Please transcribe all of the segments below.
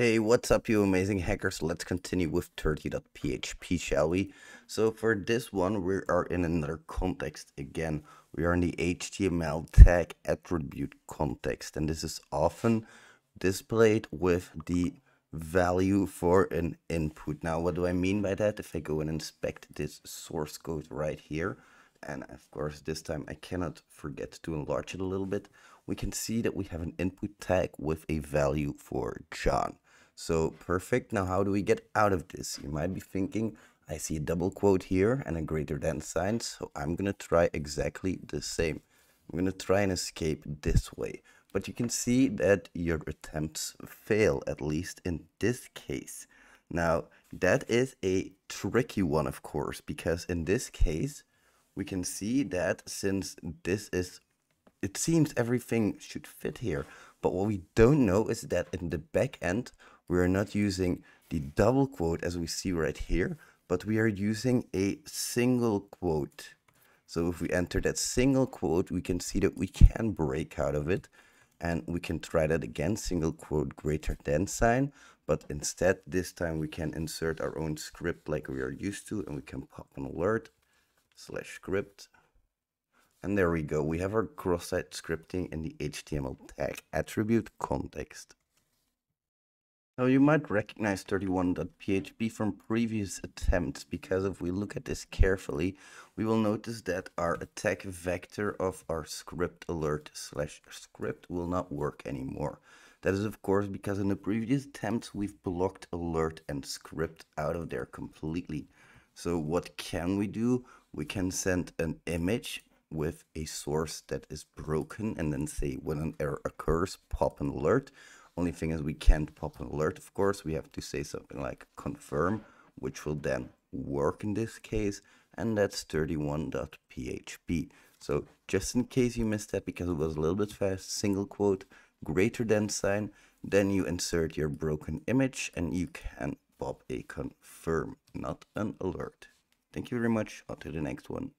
Hey, what's up you amazing hackers? Let's continue with 30.php, shall we? So for this one, we are in another context again. We are in the HTML tag attribute context, and this is often displayed with the value for an input. Now, what do I mean by that? If I go and inspect this source code right here, and of course this time I cannot forget to enlarge it a little bit, we can see that we have an input tag with a value for John. So perfect. Now, how do we get out of this? You might be thinking, I see a double quote here and a greater than sign. So I'm going to try exactly the same. I'm going to try and escape this way. But you can see that your attempts fail, at least in this case. Now, that is a tricky one, of course, because in this case, we can see that since this is, it seems everything should fit here. But what we don't know is that in the back end, we are not using the double quote as we see right here, but we are using a single quote. So if we enter that single quote, we can see that we can break out of it and we can try that again, single quote greater than sign, but instead this time we can insert our own script like we are used to and we can pop an alert slash script. And there we go, we have our cross-site scripting in the HTML tag attribute context. Now you might recognize 31.php from previous attempts because if we look at this carefully, we will notice that our attack vector of our script alert slash script will not work anymore. That is of course because in the previous attempts we've blocked alert and script out of there completely. So what can we do? We can send an image with a source that is broken and then say when an error occurs, pop an alert only thing is we can't pop an alert, of course. We have to say something like confirm, which will then work in this case. And that's 31.php. So just in case you missed that because it was a little bit fast, single quote, greater than sign, then you insert your broken image and you can pop a confirm, not an alert. Thank you very much. On to the next one.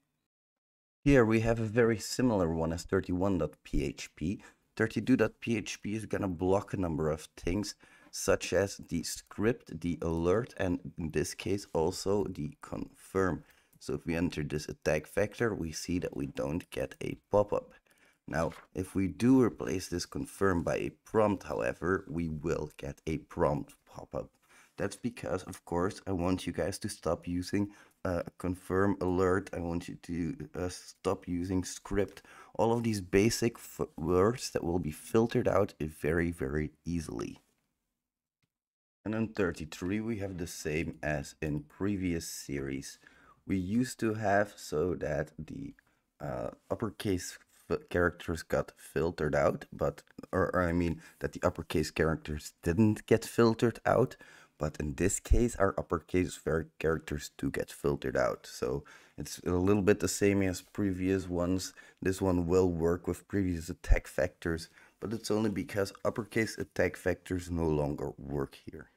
Here we have a very similar one as 31.php. 32.php is going to block a number of things such as the script, the alert, and in this case also the confirm. So if we enter this attack vector, we see that we don't get a pop-up. Now, if we do replace this confirm by a prompt, however, we will get a prompt pop-up. That's because, of course, I want you guys to stop using uh, confirm alert. I want you to uh, stop using script. All of these basic words that will be filtered out very, very easily. And in 33, we have the same as in previous series. We used to have so that the uh, uppercase characters got filtered out, but, or, or I mean that the uppercase characters didn't get filtered out, but in this case, our uppercase characters do get filtered out. So it's a little bit the same as previous ones. This one will work with previous attack vectors, but it's only because uppercase attack vectors no longer work here.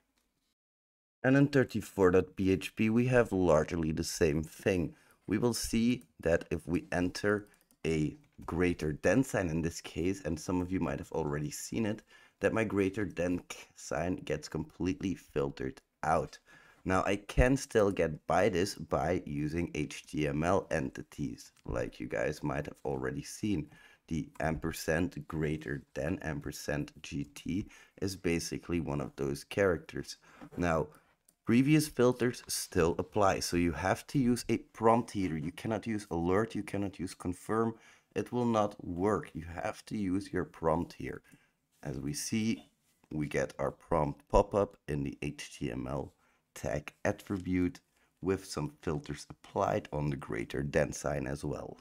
And in 34.php, we have largely the same thing. We will see that if we enter a greater than sign in this case, and some of you might have already seen it, that my greater than sign gets completely filtered out. Now I can still get by this by using HTML entities, like you guys might have already seen. The ampersand greater than ampersand GT is basically one of those characters. Now, previous filters still apply, so you have to use a prompt here. You cannot use alert, you cannot use confirm. It will not work. You have to use your prompt here. As we see, we get our prompt pop-up in the HTML tag attribute with some filters applied on the greater than sign as well.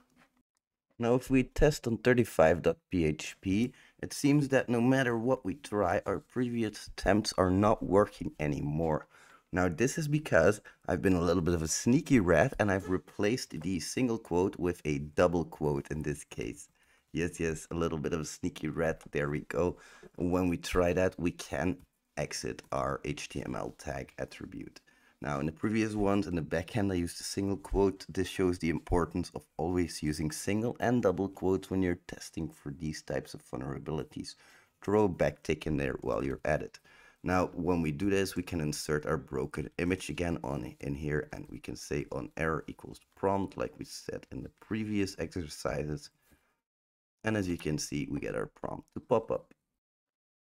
Now if we test on 35.php, it seems that no matter what we try, our previous attempts are not working anymore. Now this is because I've been a little bit of a sneaky rat and I've replaced the single quote with a double quote in this case. Yes, yes, a little bit of a sneaky red. There we go. When we try that, we can exit our HTML tag attribute. Now, in the previous ones, in the backend, I used a single quote. This shows the importance of always using single and double quotes when you're testing for these types of vulnerabilities. Throw a backtick in there while you're at it. Now, when we do this, we can insert our broken image again on in here and we can say on error equals prompt like we said in the previous exercises. And as you can see, we get our prompt to pop up.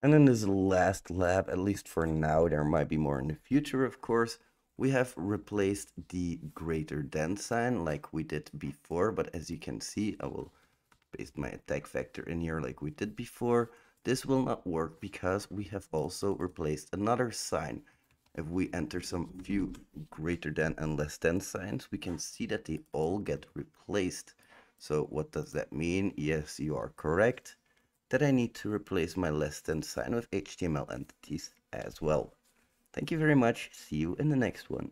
And in this last lab, at least for now, there might be more in the future, of course, we have replaced the greater than sign like we did before. But as you can see, I will paste my attack vector in here like we did before. This will not work because we have also replaced another sign. If we enter some few greater than and less than signs, we can see that they all get replaced. So what does that mean? Yes, you are correct that I need to replace my less than sign with HTML entities as well. Thank you very much. See you in the next one.